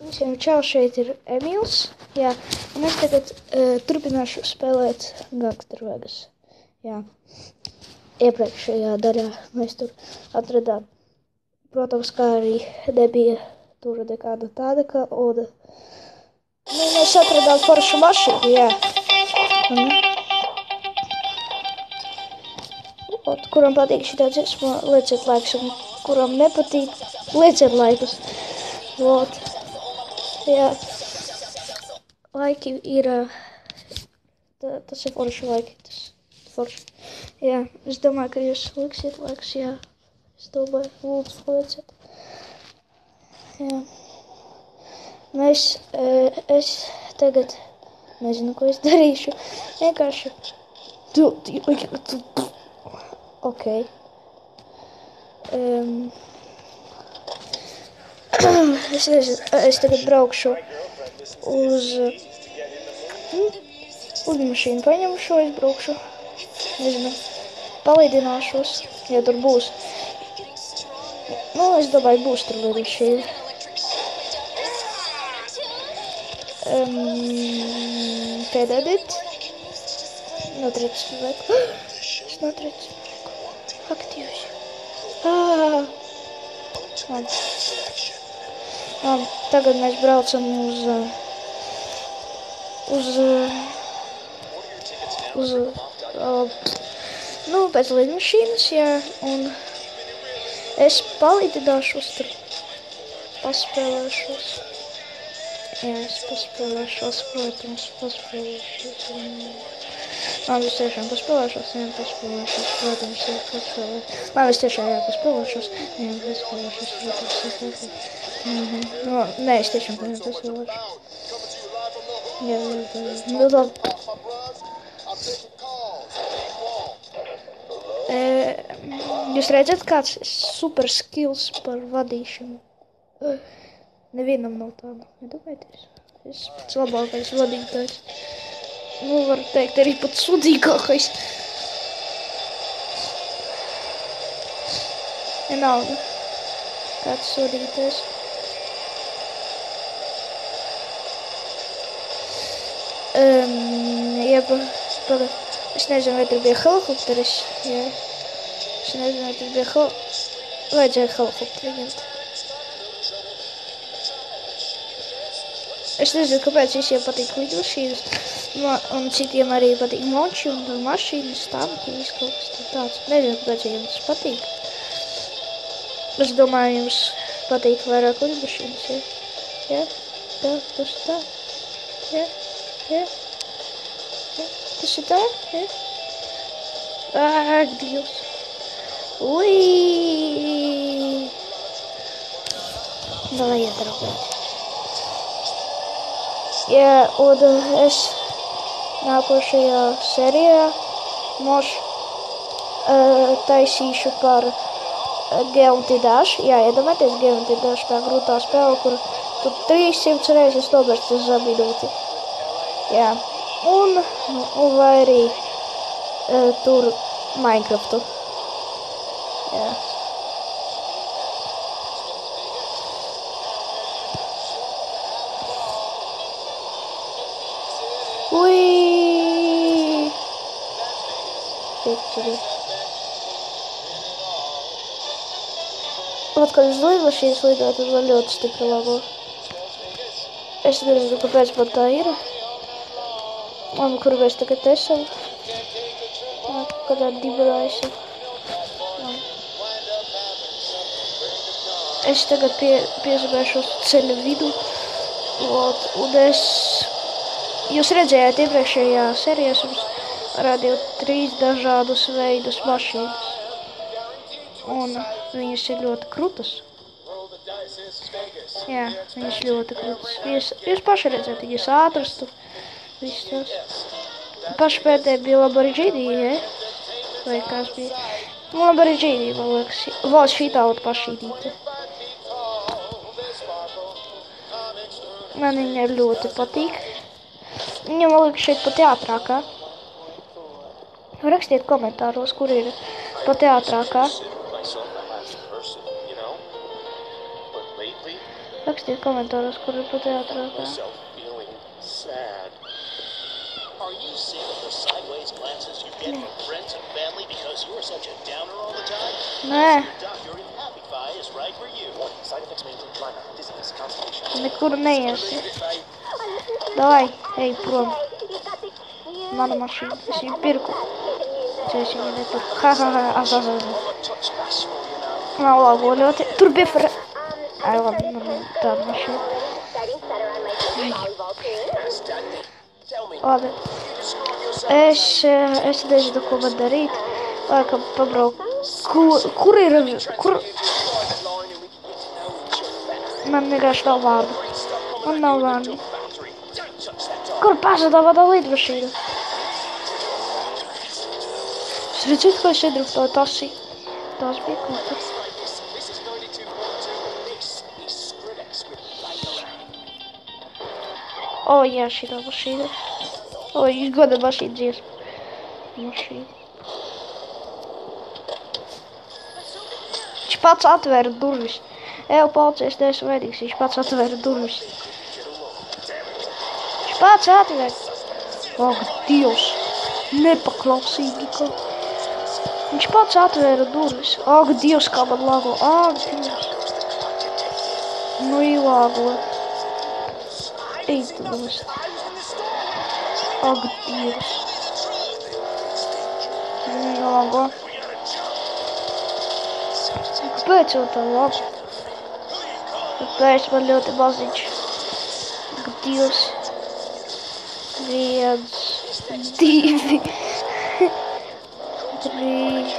Visiem čau, šeit ir Emīls. Jā, un es tagad uh, turpināšu spēlēt Gangster Vegas. Jā, iepriekšējā daļā mēs tur atradām, protams, kā arī nebija tur nekāda tāda, ka, un nu, mēs atradām foršu mašīnu, jā. Un, un, kuram patīk šī dziesma, lieciet laikus, un kuram nepatīk, lieciet laikus. Vot. Jā, laiki ir. Tā, tas ir forši laiki. Tas forši. Jā, es domāju, ka jūs liksiet laikus. Jā, es domāju, lūdzu, lieciet. Jā. Mēs, es tagad nezinu, ko es darīšu. Vienkārši. Tu, tu, tu. Ok. Um, es nezinu, es tagad braukšu uz lidmašīnu, paņemšu, es braukšu, nezinu, palīdināšos, ja tur būs. Nu, es domāju, būs tur lidmašīna. Um, Pēdējais. Notriec cilvēku. Es notriec cilvēku. Aktīvs. Ah! Labi. Um, tagad mēs braucam uz, uz, uz, uh, nu, pēc lidmašīnas, jā, un es palīdināšos tur, paspēlēšos. Jā, es paspēlēšos, protams, paspēlēšos. Un... Labi, es tiešām paspēlēšos, jā, paspēlēšos, protams, jā, paspēlēšos. Labi, es tiešām, jā, paspēlēšos, jā, paspēlēšos, protams, jā, paspēlēšos. No, nē, es tiešām paspēlēšu. Jā, jā, jā. Nu, labi. E, jūs redzat, kāds super skills par vadīšanu? Nevienam nav tāda. Nedomājieties. Es pats labākais vadītājs. Nu, var teikt, arī pats sudīgākais. Vienalga. Kāds sodītājs. Um, jā, pagad. Es nezinu, vai tur bija helikopteris. Jā. Es nezinu, vai tur bija hel... Vajadzēja helikopteri Es nezinu, kāpēc visiem patīk lidmašīnas. Un citiem arī patīk moči un mašīnas, tanki, viss kaut kas tāds. Nezinu, kāpēc viņiem tas patīk. Es domāju, jums patīk vairāk lidmašīnas, jā? Jā? Tā, tas tā. Jā? Jā? Jā? Tas ir tā? Jā? Ak, Dievs. Ui! Давай я дорогой. Jā, un es nākošajā sērijā moš uh, taisīšu par Geunti Dash. Jā, iedomājieties, Geunti Dash tā grūtā spēle, kur tu 300 reizes nobežt uz minūti. Jā, un, un vai arī uh, tur Minecraftu. Jā. Ui! Victory. Vat, kad es lidmašīnas lidoju, tad man ļoti stipri labo. Es nezinu, kāpēc man tā ir. Un kur mēs tagad esam. Kādā dibinā esam. Es tagad pie, piezemēšos ceļa vidu. Ot, un es... Jūs redzējāt iepriekšējā serijā, es jums rādīju trīs dažādus veidus mašīnas. Un viņas ir ļoti krutas. Jā, viņas ļoti krutas. Jūs, jūs paši redzat, viņas ātras tur. Viss tas. Paši pēdējā bija Lamborghini, ja? Vai kas bija? Lamborghini, man liekas. Vēl šī tauta pašīdīta. Man viņa ļoti patīk. Viņa man liekas šeit pat ātrākā. Rakstiet komentāros, kur ir pat ātrākā. Rakstiet komentāros, kur ir feeling sad. Are you sick of the sideways glances you get from friends and family because you are such a downer all the time? Nē, nekur neiesi. Davai, ej prom. надо машину, то есть имперку. То есть не дай только. Ха-ха-ха, ага-ха. Мало волет. Турбифер. Ай, ладно, нормально. Да, машина. Ладно. Эш, эш, даже до кого дарит. Лака, побрал. Куры, кур... Нам не гашла варда. Он на варде. Кур, паша, давай, давай, два шейда. Es, es nezinu, ko kur ir? Es es. Tas bija kaut kas. Like this. This is 92.2. This is Skrillex with Bangarang. O, jā, šī tā mašīna. O, viņš pats atvēra durvis. Evo policies neesmu veidīgs, viņš pats atvēra durvis. Viņš pats atvēra. Ak, Dievs, nepaklausīgi, ka... Viņš pats atvēra durvis. Ak, Dievs, kā man lago. Ak, Dievs. Nu, ielāgo. Ej, tu nost. Ak, Dievs. Nu, ielāgo. Kāpēc jau tā labi? Kāpēc man ļoti maziņš? Ak, Dievs. Viens, divi, trīs,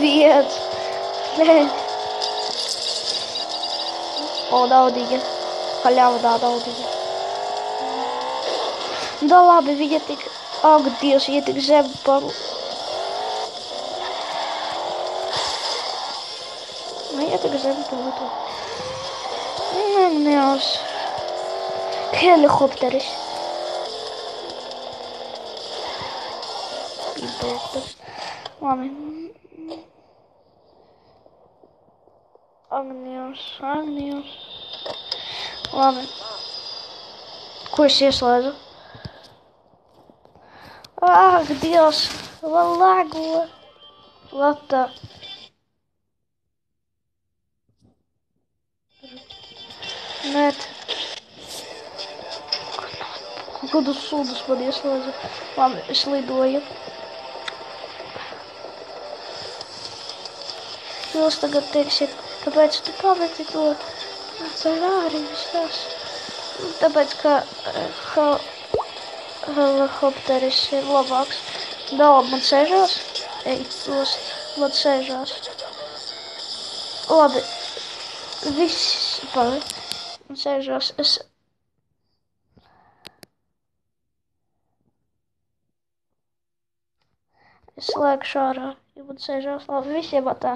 viens, nē. O, daudīga. Haļaudā daudīga. Da labi, viņa tik, ak, Dievs, viņa tik zem par... Viņa tik zem par... Nē, neos. Helikopteris. Helikopteris. Labi. Agnijos, Agnijos. Labi. Ko es ieslēdzu? Ak, Dievs, vēl lago. Lata. Net. Kādus sūdus man ieslēdza? Labi, es lidoju. Jūs tagad teiksiet, kāpēc tu pameti to Ferrari visās? Tāpēc, ka eh, hel- helikopteris ir labāks. Dala man sēžās. Ej, tos man sēžās. Labi. Viss pali. Man sēžās. Es Es slēgšu ārā, ja man sēžās labi. Visiem tā.